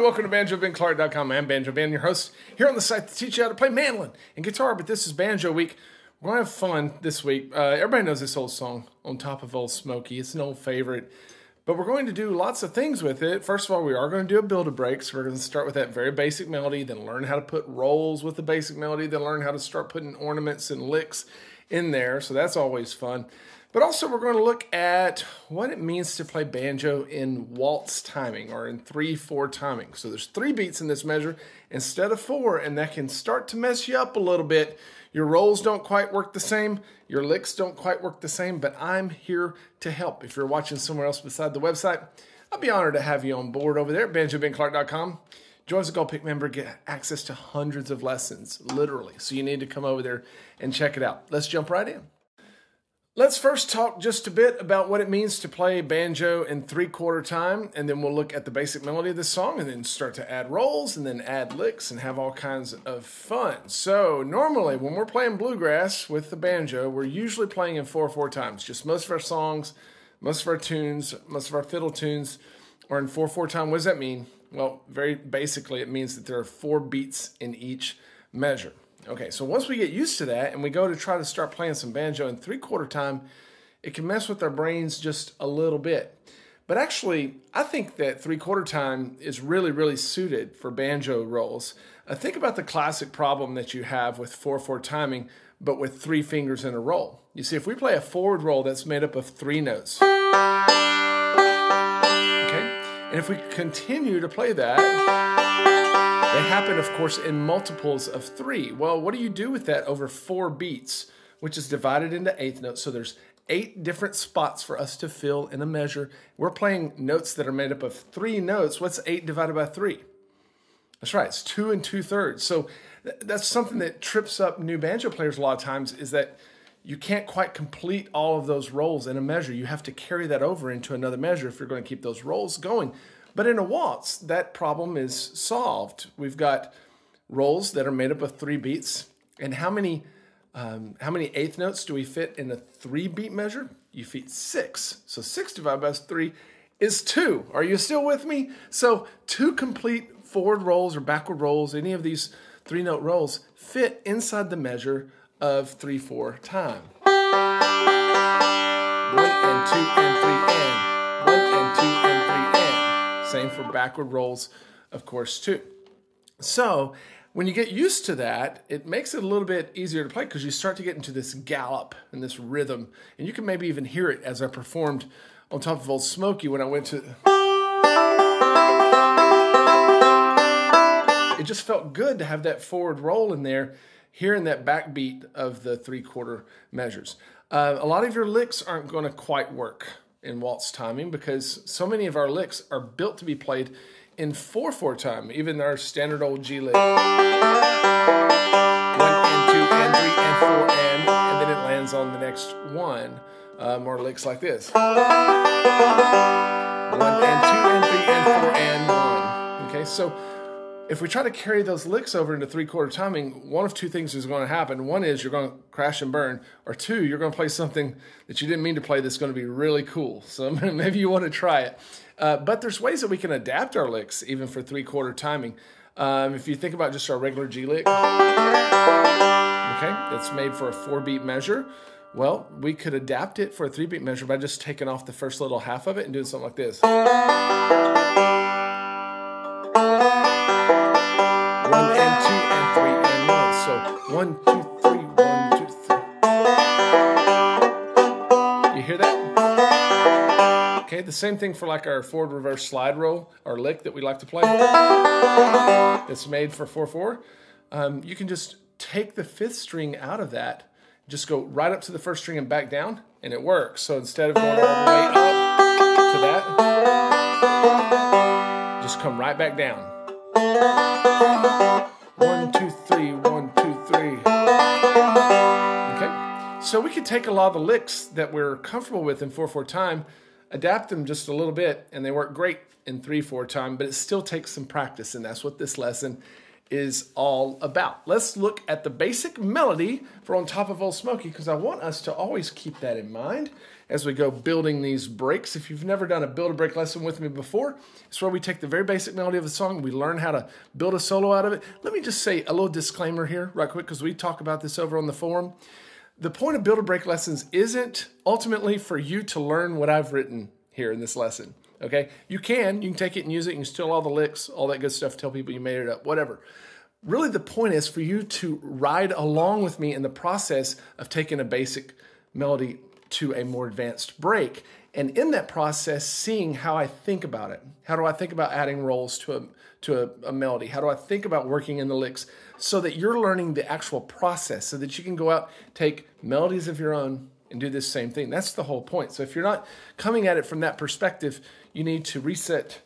welcome to BanjoBenClark.com. I'm Banjo Ben, your host here on the site to teach you how to play mandolin and guitar. But this is Banjo Week. We're going to have fun this week. Uh, everybody knows this old song, On Top of Old Smokey. It's an old favorite. But we're going to do lots of things with it. First of all, we are going to do a build a break. So we're going to start with that very basic melody, then learn how to put rolls with the basic melody, then learn how to start putting ornaments and licks in there. So that's always fun. But also, we're going to look at what it means to play banjo in waltz timing or in 3 4 timing. So, there's three beats in this measure instead of four, and that can start to mess you up a little bit. Your rolls don't quite work the same, your licks don't quite work the same, but I'm here to help. If you're watching somewhere else beside the website, I'd be honored to have you on board over there at banjobenclark.com. Join as a Gold Pick member, get access to hundreds of lessons, literally. So you need to come over there and check it out. Let's jump right in. Let's first talk just a bit about what it means to play banjo in three quarter time, and then we'll look at the basic melody of this song, and then start to add rolls, and then add licks, and have all kinds of fun. So, normally when we're playing bluegrass with the banjo, we're usually playing in four four times. Just most of our songs, most of our tunes, most of our fiddle tunes are in four four time. What does that mean? Well, very basically, it means that there are four beats in each measure. Okay, so once we get used to that and we go to try to start playing some banjo in three quarter time, it can mess with our brains just a little bit. But actually, I think that three quarter time is really, really suited for banjo rolls. Uh, think about the classic problem that you have with 4 4 timing, but with three fingers in a roll. You see, if we play a forward roll that's made up of three notes, okay, and if we continue to play that, they happen, of course, in multiples of three. Well, what do you do with that over four beats, which is divided into eighth notes? So there's eight different spots for us to fill in a measure. We're playing notes that are made up of three notes. What's eight divided by three? That's right, it's two and two thirds. So that's something that trips up new banjo players a lot of times is that you can't quite complete all of those rolls in a measure. You have to carry that over into another measure if you're going to keep those rolls going. But in a waltz, that problem is solved. We've got rolls that are made up of three beats. And how many um, how many eighth notes do we fit in a three beat measure? You fit six. So six divided by three is two. Are you still with me? So two complete forward rolls or backward rolls, any of these three note rolls, fit inside the measure of three four time. One and two and three and one and two and same for backward rolls, of course, too. So when you get used to that, it makes it a little bit easier to play because you start to get into this gallop and this rhythm. And you can maybe even hear it as I performed on top of Old Smokey when I went to. It just felt good to have that forward roll in there, hearing that backbeat of the three quarter measures. Uh, a lot of your licks aren't going to quite work in waltz timing because so many of our licks are built to be played in 4-4 time, even our standard old G lick. One and two and three and four and, and then it lands on the next one. Uh, more licks like this. One and two and three and four and one. Okay, so if we try to carry those licks over into three quarter timing, one of two things is going to happen. One is you're going to crash and burn, or two, you're going to play something that you didn't mean to play that's going to be really cool. So maybe you want to try it. Uh, but there's ways that we can adapt our licks even for three quarter timing. Um, if you think about just our regular G lick, okay, it's made for a four beat measure. Well, we could adapt it for a three beat measure by just taking off the first little half of it and doing something like this. The same thing for like our forward reverse slide roll, our lick that we like to play. It's made for 4-4. Um, you can just take the fifth string out of that, just go right up to the first string and back down, and it works. So instead of going all the way up to that, just come right back down. One, two, three, one, So we could take a lot of the licks that we're comfortable with in 4-4 time, adapt them just a little bit, and they work great in 3-4 time, but it still takes some practice, and that's what this lesson is all about. Let's look at the basic melody for On Top of Old Smokey because I want us to always keep that in mind as we go building these breaks. If you've never done a build a break lesson with me before, it's where we take the very basic melody of the song, we learn how to build a solo out of it. Let me just say a little disclaimer here, right quick, because we talk about this over on the forum. The point of build a break lessons isn't ultimately for you to learn what I've written here in this lesson. Okay, you can you can take it and use it. You can steal all the licks, all that good stuff. Tell people you made it up, whatever. Really, the point is for you to ride along with me in the process of taking a basic melody to a more advanced break, and in that process, seeing how I think about it. How do I think about adding rolls to a to a, a melody? How do I think about working in the licks so that you're learning the actual process, so that you can go out take melodies of your own and do this same thing. That's the whole point. So if you're not coming at it from that perspective, you need to reset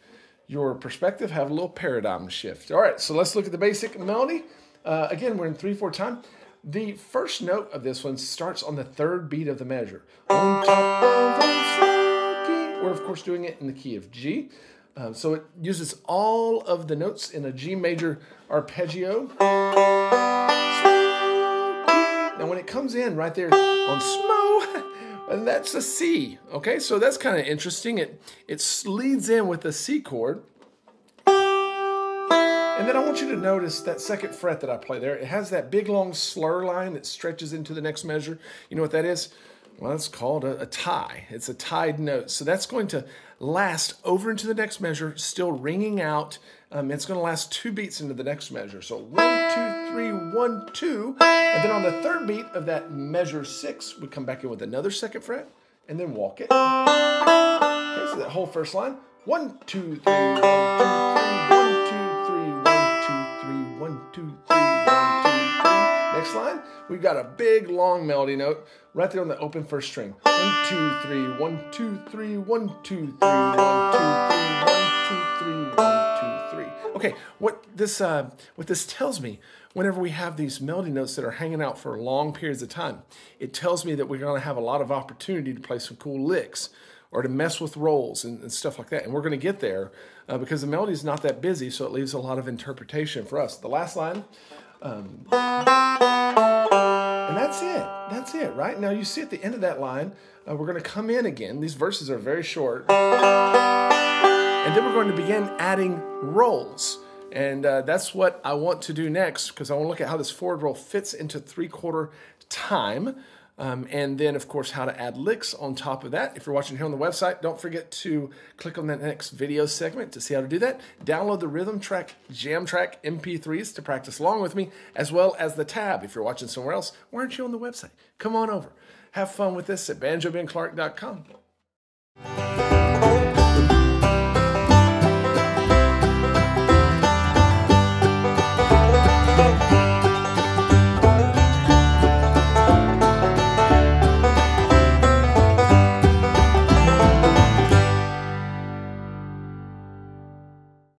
your perspective, have a little paradigm shift. All right, so let's look at the basic melody. Uh, again, we're in 3 4 time. The first note of this one starts on the third beat of the measure. We're, of course, doing it in the key of G. Uh, so it uses all of the notes in a G major arpeggio. Now, when it comes in right there on Smo, and that's a C. Okay, so that's kind of interesting. It it leads in with a C chord. And then I want you to notice that second fret that I play there. It has that big long slur line that stretches into the next measure. You know what that is? Well, it's called a, a tie. It's a tied note. So that's going to last over into the next measure, still ringing out. Um, it's going to last two beats into the next measure. So one, two, three, one, two. And then on the third beat of that measure six, we come back in with another second fret and then walk it. Okay, so that whole first line. One, two, three, one, two, Next line, we've got a big long melody note right there on the open first string. One, two, three, one, two, three, one, two, three, one, two, three, one, two, three, one, two, three. Okay, what this uh, what this tells me, whenever we have these melody notes that are hanging out for long periods of time, it tells me that we're going to have a lot of opportunity to play some cool licks or to mess with rolls and, and stuff like that. And we're going to get there uh, because the melody is not that busy, so it leaves a lot of interpretation for us. The last line. Um, and that's it. That's it, right? Now you see at the end of that line, uh, we're going to come in again. These verses are very short. And then we're going to begin adding rolls. And uh, that's what I want to do next because I want to look at how this forward roll fits into three quarter time. Um, and then, of course, how to add licks on top of that. If you're watching here on the website, don't forget to click on that next video segment to see how to do that. Download the Rhythm Track Jam Track MP3s to practice along with me, as well as the tab. If you're watching somewhere else, why aren't you on the website? Come on over. Have fun with this at banjobenclark.com.